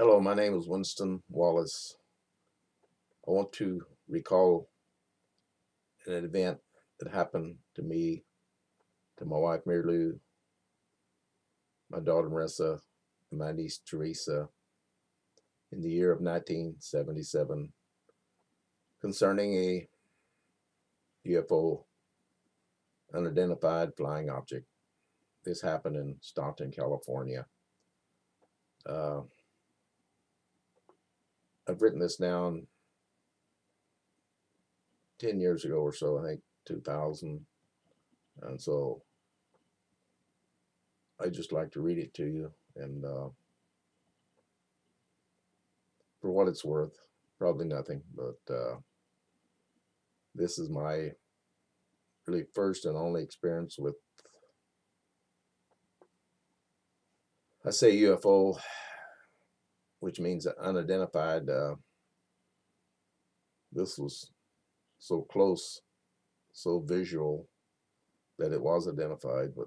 Hello, my name is Winston Wallace. I want to recall an event that happened to me, to my wife Mary Lou, my daughter Marissa, and my niece Teresa in the year of 1977 concerning a UFO, unidentified flying object. This happened in Stockton, California. Uh, I've written this down 10 years ago or so, I think 2000. And so I just like to read it to you. And uh, for what it's worth, probably nothing, but uh, this is my really first and only experience with, I say UFO which means unidentified. Uh, this was so close, so visual that it was identified, but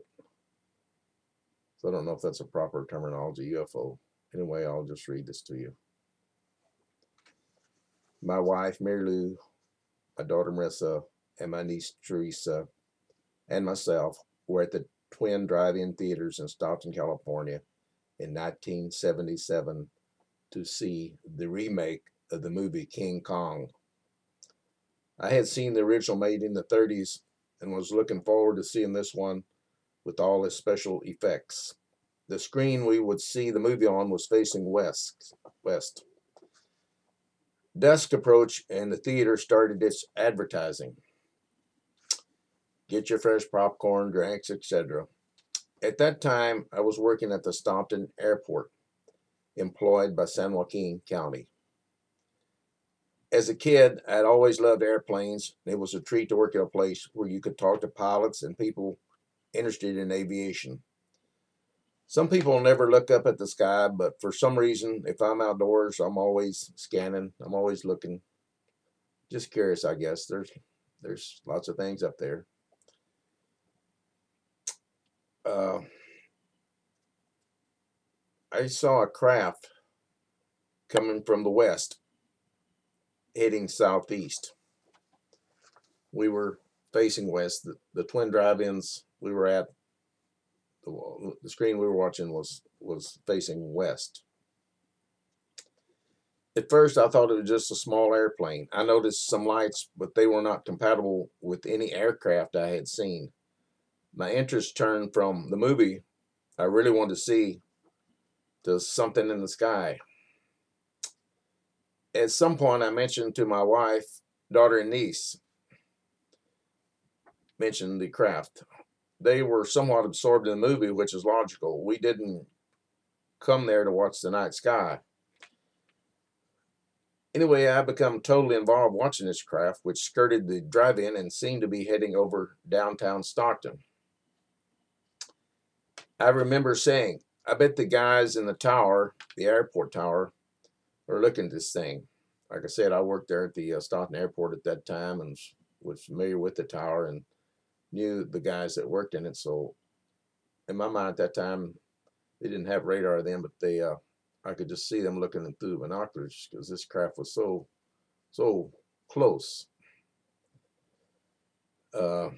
so I don't know if that's a proper terminology, UFO. Anyway, I'll just read this to you. My wife, Mary Lou, my daughter Marissa, and my niece Teresa, and myself were at the Twin Drive-In Theaters in Stockton, California in 1977 to see the remake of the movie King Kong. I had seen the original made in the 30s and was looking forward to seeing this one with all its special effects. The screen we would see the movie on was facing west. west. Dusk approached and the theater started its advertising. Get your fresh popcorn, drinks, etc. At that time, I was working at the Stockton Airport employed by San Joaquin County. As a kid, I'd always loved airplanes. It was a treat to work at a place where you could talk to pilots and people interested in aviation. Some people never look up at the sky, but for some reason, if I'm outdoors, I'm always scanning. I'm always looking. Just curious, I guess. There's there's lots of things up there. Uh, I saw a craft coming from the west, heading southeast. We were facing west. The, the twin drive-ins we were at, the, the screen we were watching was was facing west. At first, I thought it was just a small airplane. I noticed some lights, but they were not compatible with any aircraft I had seen. My interest turned from the movie I really wanted to see to something in the sky. At some point, I mentioned to my wife, daughter, and niece, mentioned the craft. They were somewhat absorbed in the movie, which is logical. We didn't come there to watch the night sky. Anyway, I become totally involved watching this craft, which skirted the drive-in and seemed to be heading over downtown Stockton. I remember saying, I bet the guys in the tower, the airport tower, are looking at this thing. Like I said, I worked there at the uh, Stockton Airport at that time and was familiar with the tower and knew the guys that worked in it. So in my mind at that time, they didn't have radar then, but they, uh, I could just see them looking through binoculars because this craft was so, so close. Uh,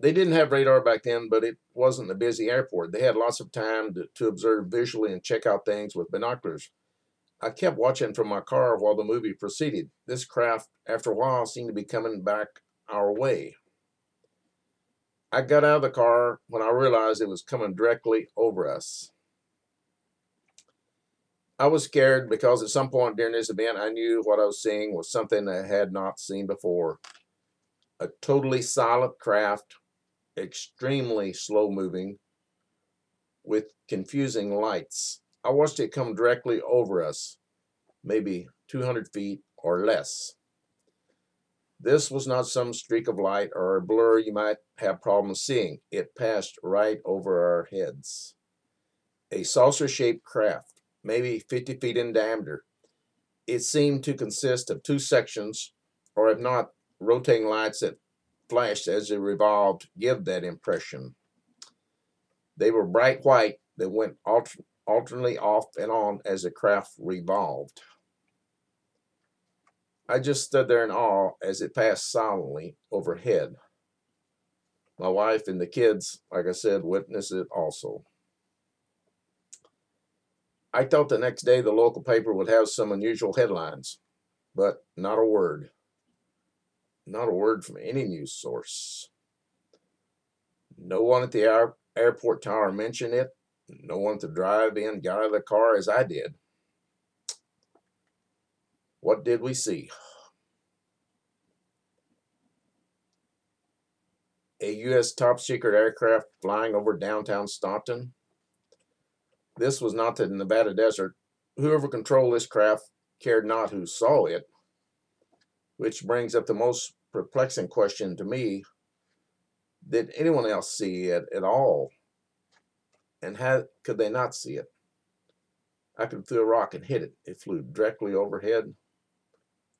they didn't have radar back then, but it wasn't a busy airport. They had lots of time to, to observe visually and check out things with binoculars. I kept watching from my car while the movie proceeded. This craft, after a while, seemed to be coming back our way. I got out of the car when I realized it was coming directly over us. I was scared because at some point during this event, I knew what I was seeing was something I had not seen before. A totally silent craft extremely slow moving with confusing lights. I watched it come directly over us, maybe 200 feet or less. This was not some streak of light or a blur you might have problems seeing. It passed right over our heads. A saucer-shaped craft, maybe 50 feet in diameter. It seemed to consist of two sections, or if not, rotating lights that flashed as it revolved give that impression. They were bright white that went alter alternately off and on as the craft revolved. I just stood there in awe as it passed silently overhead. My wife and the kids, like I said, witnessed it also. I thought the next day the local paper would have some unusual headlines, but not a word. Not a word from any news source. No one at the air, airport tower mentioned it. No one to drive in got out of the car as I did. What did we see? A U.S. top secret aircraft flying over downtown Stockton. This was not the Nevada desert. Whoever controlled this craft cared not who saw it, which brings up the most perplexing question to me. Did anyone else see it at all? And how could they not see it? I could throw a rock and hit it. It flew directly overhead.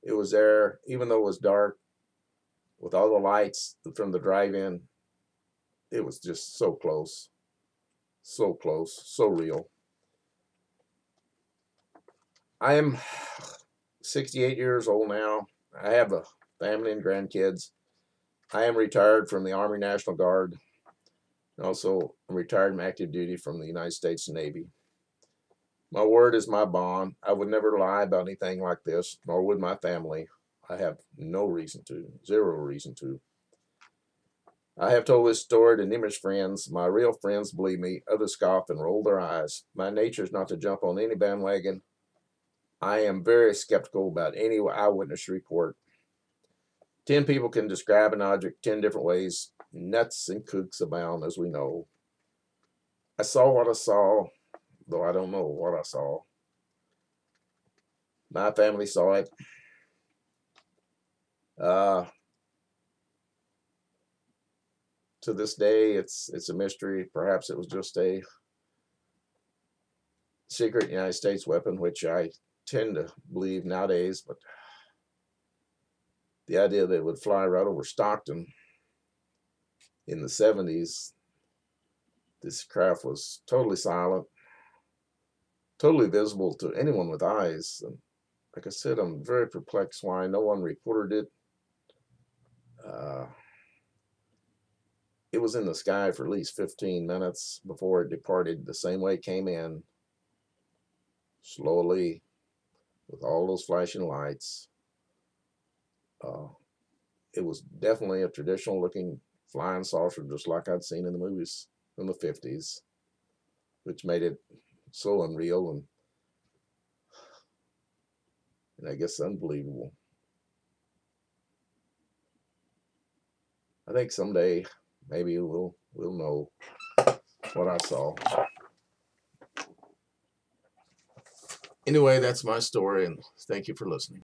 It was there, even though it was dark, with all the lights from the drive-in. It was just so close. So close. So real. I am 68 years old now. I have a family and grandkids. I am retired from the Army National Guard. Also, I'm retired from active duty from the United States Navy. My word is my bond. I would never lie about anything like this, nor would my family. I have no reason to, zero reason to. I have told this story to numerous friends. My real friends believe me. Others scoff and roll their eyes. My nature is not to jump on any bandwagon. I am very skeptical about any eyewitness report. Ten people can describe an object ten different ways. Nuts and kooks abound, as we know. I saw what I saw, though I don't know what I saw. My family saw it. Uh, to this day, it's it's a mystery. Perhaps it was just a secret United States weapon, which I tend to believe nowadays, but the idea that it would fly right over Stockton in the 70s, this craft was totally silent, totally visible to anyone with eyes. And like I said, I'm very perplexed why no one reported it. Uh, it was in the sky for at least 15 minutes before it departed the same way it came in, slowly, with all those flashing lights. Uh, it was definitely a traditional looking flying saucer, just like I'd seen in the movies in the 50s, which made it so unreal and, and I guess unbelievable. I think someday maybe we'll we'll know what I saw. Anyway, that's my story, and thank you for listening.